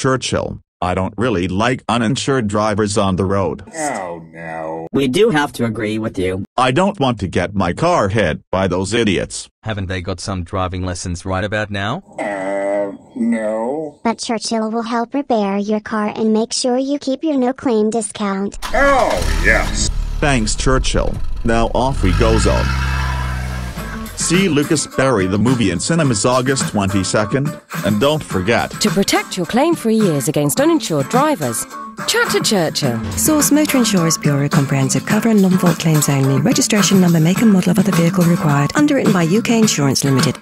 Churchill. I don't really like uninsured drivers on the road. Oh no. We do have to agree with you. I don't want to get my car hit by those idiots. Haven't they got some driving lessons right about now? Uh, no. But Churchill will help repair your car and make sure you keep your no claim discount. Oh, yes. Thanks, Churchill. Now off we goes on. See Lucas Berry the movie in cinemas August 22nd, and don't forget to protect your claim-free years against uninsured drivers. Chat to Churchill. Source Motor Insurers' Bureau Comprehensive Cover and non-fault claims only. Registration number, make and model of other vehicle required. Underwritten by UK Insurance Limited.